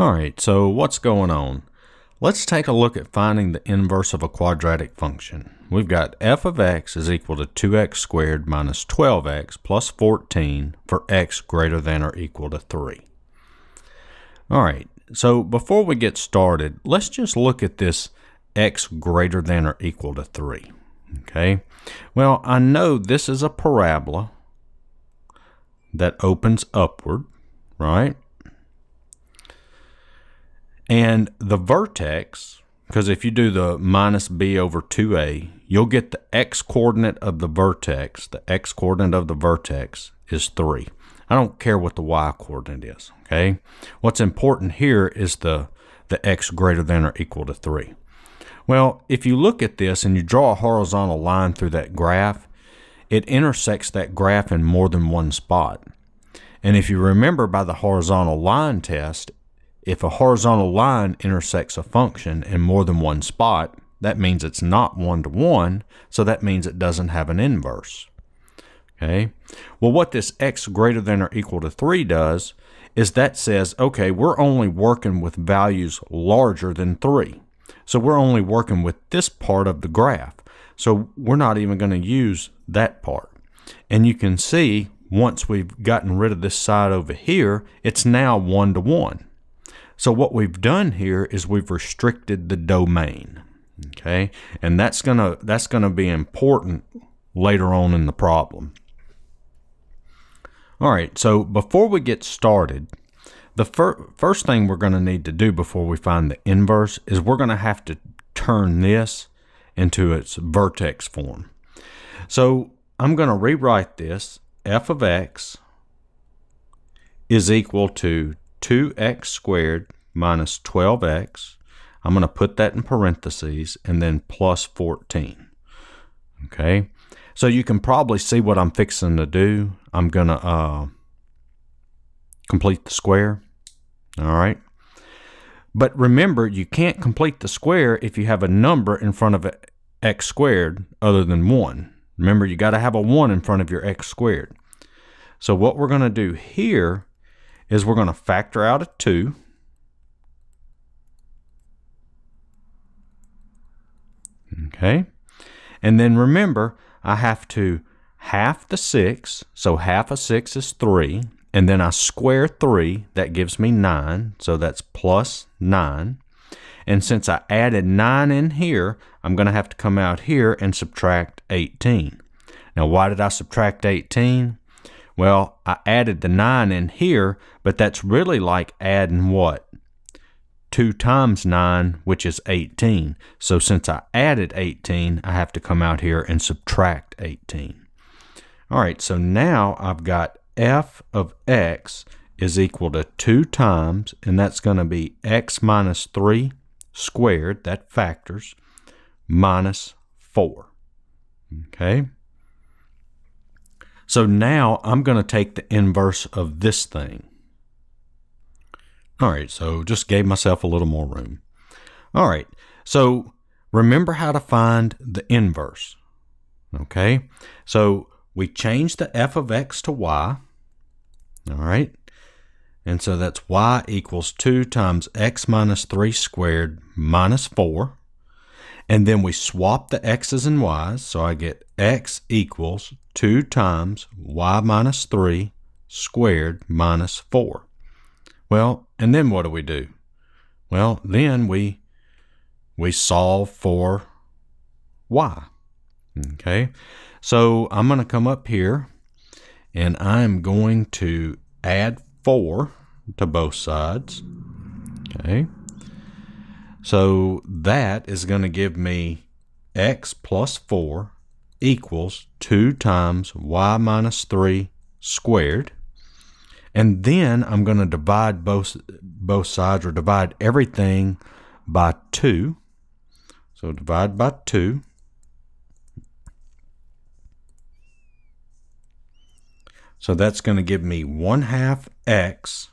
All right, so what's going on? Let's take a look at finding the inverse of a quadratic function. We've got f of x is equal to 2x squared minus 12x plus 14 for x greater than or equal to 3. All right, so before we get started, let's just look at this x greater than or equal to 3. Okay, well, I know this is a parabola that opens upward, right? And the vertex, because if you do the minus b over 2a, you'll get the x coordinate of the vertex. The x coordinate of the vertex is 3. I don't care what the y coordinate is, okay? What's important here is the, the x greater than or equal to 3. Well, if you look at this and you draw a horizontal line through that graph, it intersects that graph in more than one spot. And if you remember by the horizontal line test, if a horizontal line intersects a function in more than one spot, that means it's not one-to-one, so that means it doesn't have an inverse. Okay. Well, what this x greater than or equal to 3 does is that says, okay, we're only working with values larger than 3. So we're only working with this part of the graph. So we're not even going to use that part. And you can see once we've gotten rid of this side over here, it's now one-to-one. So what we've done here is we've restricted the domain. Okay, and that's gonna that's gonna be important later on in the problem. All right, so before we get started, the fir first thing we're going to need to do before we find the inverse is we're going to have to turn this into its vertex form. So I'm going to rewrite this f of x is equal to 2x squared minus 12x. I'm going to put that in parentheses and then plus 14. Okay, so you can probably see what I'm fixing to do. I'm going to uh, complete the square. All right. But remember, you can't complete the square if you have a number in front of x squared other than 1. Remember, you got to have a 1 in front of your x squared. So what we're going to do here is we're going to factor out a 2. Okay. And then remember, I have to half the 6. So half of 6 is 3. And then I square 3. That gives me 9. So that's plus 9. And since I added 9 in here, I'm going to have to come out here and subtract 18. Now, why did I subtract 18? Well, I added the 9 in here, but that's really like adding what? 2 times 9, which is 18. So since I added 18, I have to come out here and subtract 18. All right, so now I've got f of x is equal to 2 times, and that's going to be x minus 3 squared, that factors, minus 4. Okay? So now I'm going to take the inverse of this thing. All right, so just gave myself a little more room. All right, so remember how to find the inverse. Okay, so we change the f of x to y. All right, and so that's y equals 2 times x minus 3 squared minus 4. And then we swap the x's and y's, so I get x equals 2 times y minus 3 squared minus 4. Well, and then what do we do? Well, then we we solve for y. Okay, so I'm going to come up here and I'm going to add 4 to both sides. Okay. So that is going to give me x plus 4 equals 2 times y minus 3 squared. And then I'm going to divide both, both sides or divide everything by 2. So divide by 2. So that's going to give me 1 half x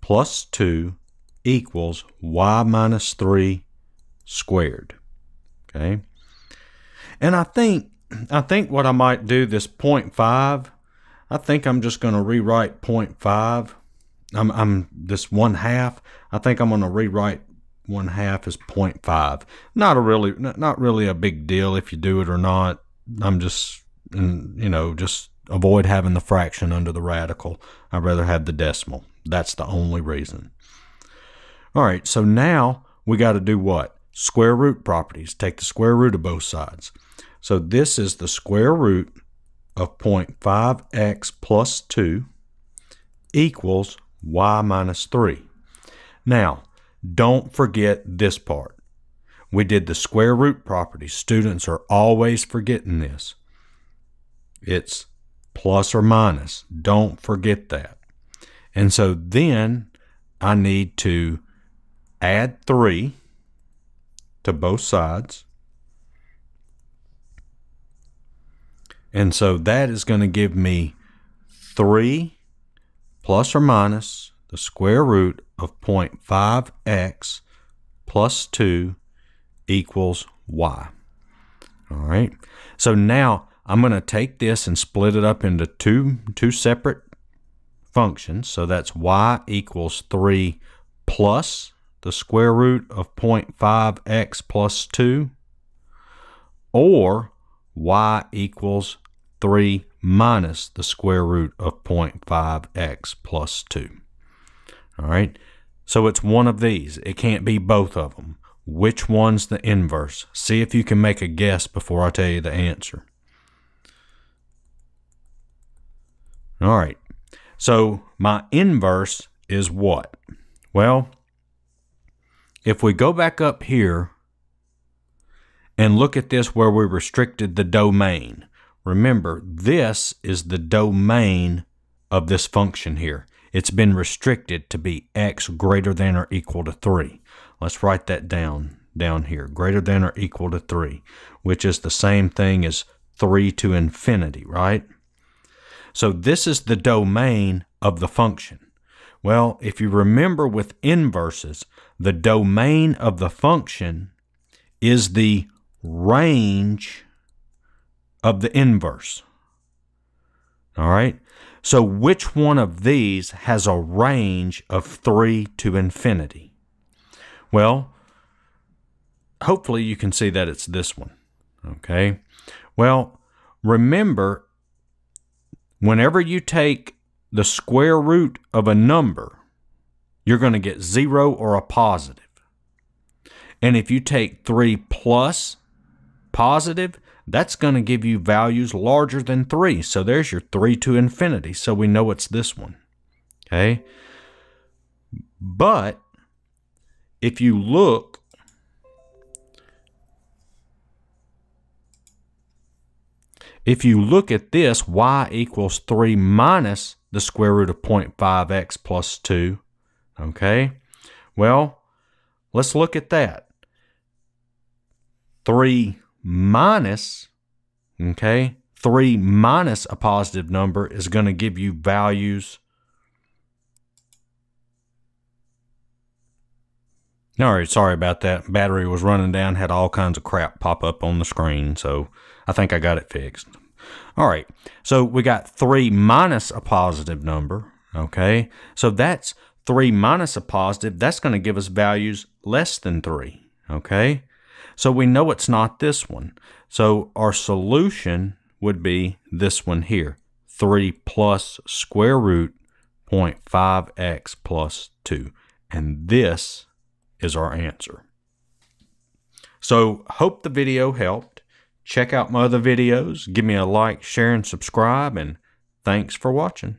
plus 2 equals y minus 3 squared. Okay. And I think I think what I might do this 0.5, I think I'm just going to rewrite 0.5 I'm, I'm this one half. I think I'm going to rewrite one half as 0.5. Not a really, not really a big deal if you do it or not. I'm just, mm, you know, just avoid having the fraction under the radical. I'd rather have the decimal. That's the only reason. All right, so now we got to do what? Square root properties. Take the square root of both sides. So this is the square root of 0.5x plus 2 equals y minus 3. Now, don't forget this part. We did the square root property. Students are always forgetting this. It's plus or minus. Don't forget that. And so then I need to add 3 to both sides. And so that is going to give me 3 plus or minus the square root of 0.5x plus 2 equals y. All right. So now I'm going to take this and split it up into two, two separate functions. So that's y equals 3 plus the square root of 0.5x plus 2 or y equals 3 minus the square root of 0.5x plus 2. All right, so it's one of these. It can't be both of them. Which one's the inverse? See if you can make a guess before I tell you the answer. All right, so my inverse is what? Well, if we go back up here and look at this where we restricted the domain, remember this is the domain of this function here. It's been restricted to be x greater than or equal to 3. Let's write that down down here, greater than or equal to 3, which is the same thing as 3 to infinity, right? So this is the domain of the function. Well, if you remember with inverses, the domain of the function is the range of the inverse. All right? So which one of these has a range of 3 to infinity? Well, hopefully you can see that it's this one. Okay? Well, remember, whenever you take the square root of a number, you're going to get 0 or a positive. And if you take 3 plus positive, that's going to give you values larger than 3. So there's your 3 to infinity. So we know it's this one. Okay? But if you look if you look at this, y equals 3 minus the square root of 0.5x plus 2. Okay? Well, let's look at that. 3 minus, okay, 3 minus a positive number is going to give you values. All right, sorry about that. Battery was running down, had all kinds of crap pop up on the screen, so I think I got it fixed. All right, so we got 3 minus a positive number, okay? So that's 3 minus a positive. That's going to give us values less than 3, okay? So we know it's not this one. So our solution would be this one here, 3 plus square root 0.5x plus 2. And this is our answer. So hope the video helped. Check out my other videos. Give me a like, share, and subscribe. And thanks for watching.